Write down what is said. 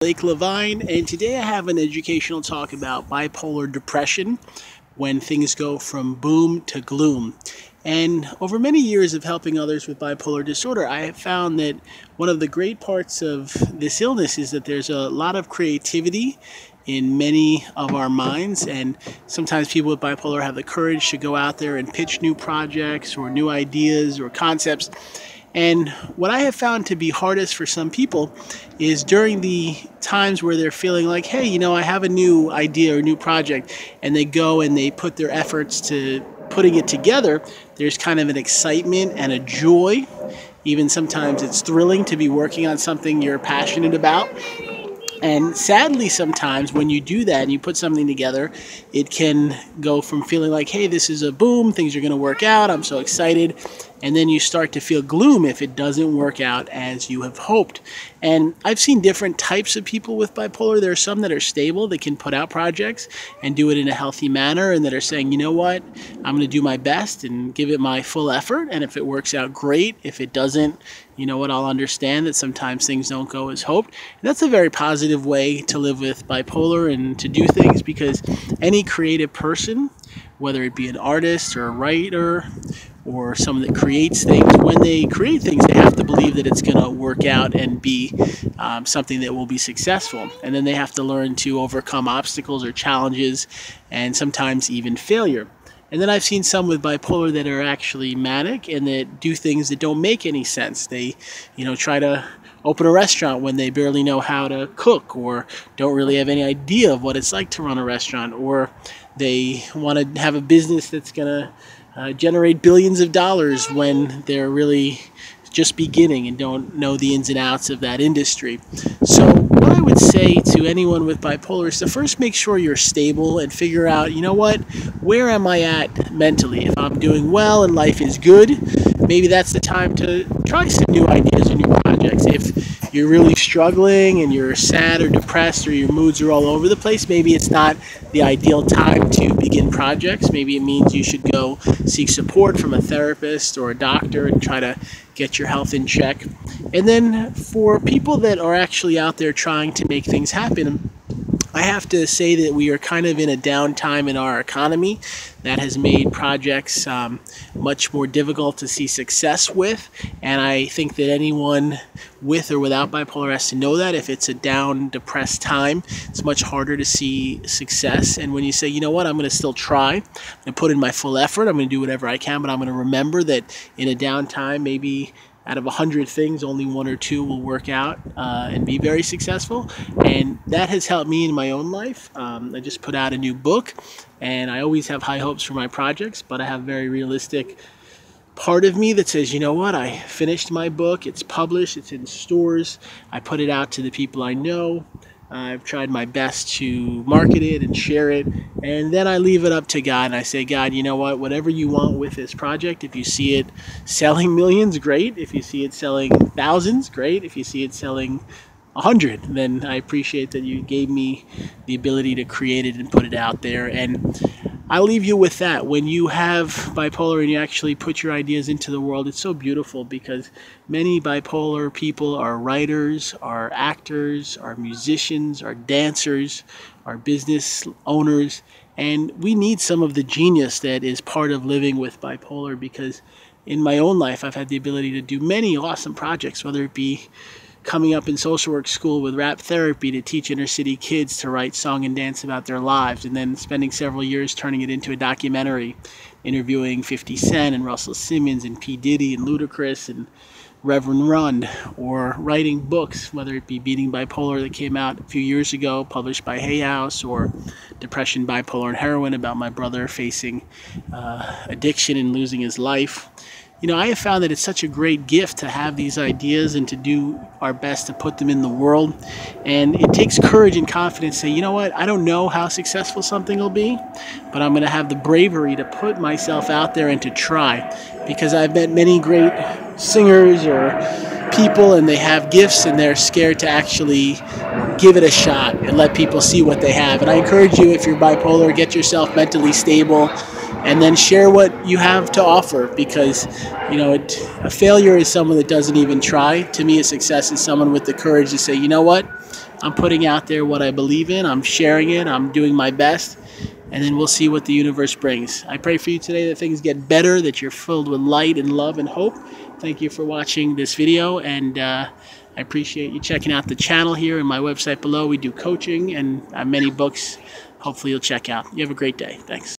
Blake LeVine, and today I have an educational talk about bipolar depression when things go from boom to gloom. And over many years of helping others with bipolar disorder, I have found that one of the great parts of this illness is that there's a lot of creativity in many of our minds. And sometimes people with bipolar have the courage to go out there and pitch new projects or new ideas or concepts and what I have found to be hardest for some people is during the times where they're feeling like, hey, you know, I have a new idea or new project, and they go and they put their efforts to putting it together, there's kind of an excitement and a joy. Even sometimes it's thrilling to be working on something you're passionate about. And sadly, sometimes when you do that and you put something together, it can go from feeling like, hey, this is a boom, things are going to work out, I'm so excited, and then you start to feel gloom if it doesn't work out as you have hoped. And I've seen different types of people with bipolar. There are some that are stable, that can put out projects and do it in a healthy manner, and that are saying, you know what, I'm going to do my best and give it my full effort. And if it works out, great. If it doesn't, you know what, I'll understand that sometimes things don't go as hoped. And that's a very positive way to live with bipolar and to do things because any creative person, whether it be an artist or a writer or someone that creates things, when they create things, they have to believe that it's going to work out and be um, something that will be successful. And then they have to learn to overcome obstacles or challenges and sometimes even failure. And then I've seen some with bipolar that are actually manic and that do things that don't make any sense. They, you know, try to open a restaurant when they barely know how to cook or don't really have any idea of what it's like to run a restaurant or they want to have a business that's going to uh, generate billions of dollars when they're really just beginning and don't know the ins and outs of that industry. So, what I would say to anyone with bipolar is to first make sure you're stable and figure out, you know what, where am I at mentally? If I'm doing well and life is good, maybe that's the time to try some new ideas or new projects. If you're really struggling and you're sad or depressed or your moods are all over the place, maybe it's not the ideal time to begin projects. Maybe it means you should go seek support from a therapist or a doctor and try to get your health in check. And then for people that are actually out there trying to make things happen, I have to say that we are kind of in a downtime in our economy that has made projects um, much more difficult to see success with. And I think that anyone with or without bipolar has to know that if it's a down, depressed time, it's much harder to see success. And when you say, you know what, I'm going to still try and put in my full effort, I'm going to do whatever I can, but I'm going to remember that in a downtime, maybe out of 100 things, only one or two will work out uh, and be very successful. And that has helped me in my own life. Um, I just put out a new book, and I always have high hopes for my projects, but I have a very realistic part of me that says, you know what, I finished my book, it's published, it's in stores, I put it out to the people I know. I've tried my best to market it and share it. And then I leave it up to God and I say, God, you know what? Whatever you want with this project, if you see it selling millions, great. If you see it selling thousands, great. If you see it selling a hundred, then I appreciate that you gave me the ability to create it and put it out there. And I'll leave you with that. When you have bipolar and you actually put your ideas into the world, it's so beautiful because many bipolar people are writers, are actors, are musicians, are dancers, are business owners, and we need some of the genius that is part of living with bipolar because in my own life, I've had the ability to do many awesome projects, whether it be coming up in social work school with rap therapy to teach inner city kids to write song and dance about their lives, and then spending several years turning it into a documentary, interviewing 50 Cent and Russell Simmons and P. Diddy and Ludacris and Reverend Run, or writing books, whether it be Beating Bipolar that came out a few years ago, published by Hay House, or Depression, Bipolar, and Heroin about my brother facing uh, addiction and losing his life you know, I have found that it's such a great gift to have these ideas and to do our best to put them in the world. And it takes courage and confidence to say, you know what, I don't know how successful something will be, but I'm going to have the bravery to put myself out there and to try. Because I've met many great singers or people and they have gifts and they're scared to actually give it a shot and let people see what they have. And I encourage you, if you're bipolar, get yourself mentally stable and then share what you have to offer because you know it, a failure is someone that doesn't even try to me a success is someone with the courage to say you know what I'm putting out there what I believe in. I'm sharing it. I'm doing my best. And then we'll see what the universe brings. I pray for you today that things get better, that you're filled with light and love and hope. Thank you for watching this video. And uh, I appreciate you checking out the channel here and my website below. We do coaching and uh, many books. Hopefully, you'll check out. You have a great day. Thanks.